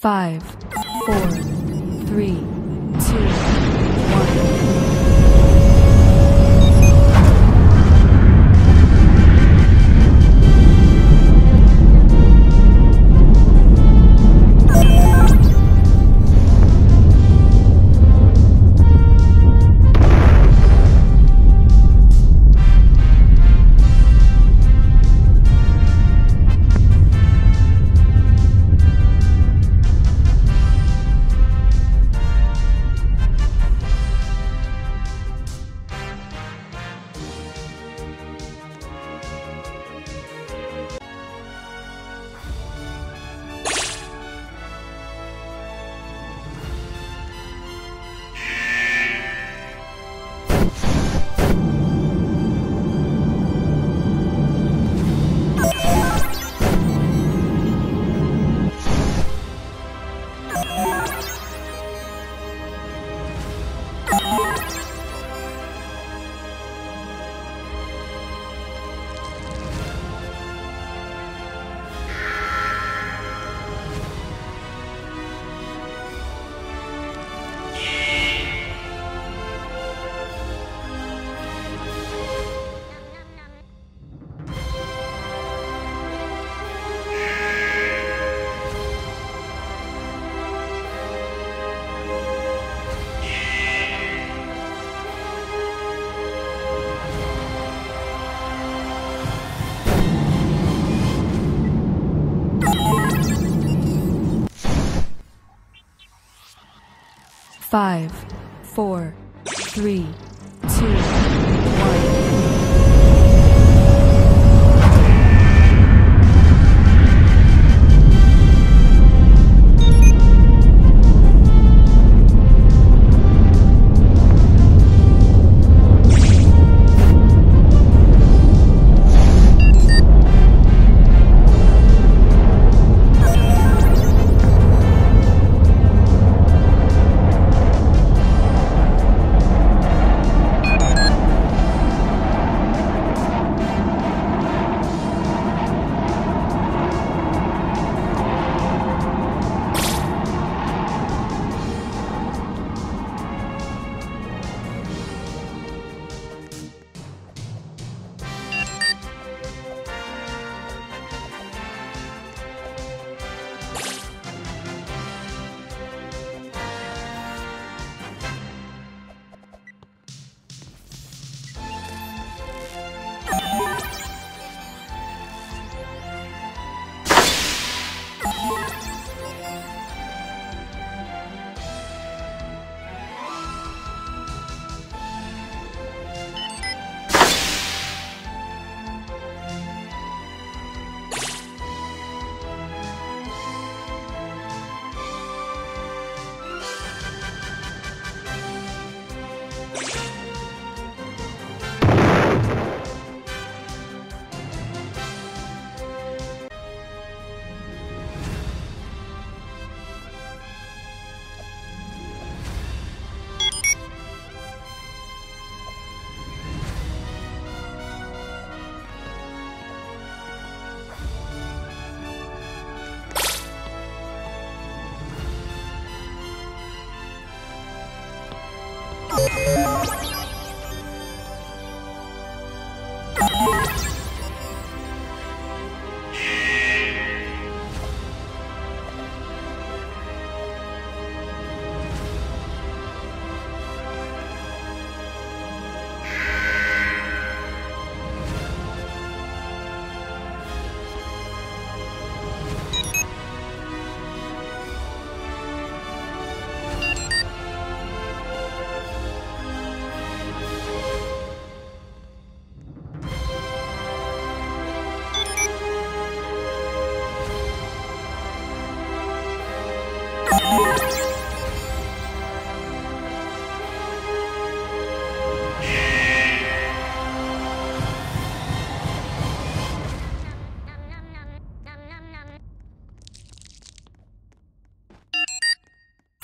Five, four, three, Five, four, three,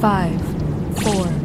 Five, four,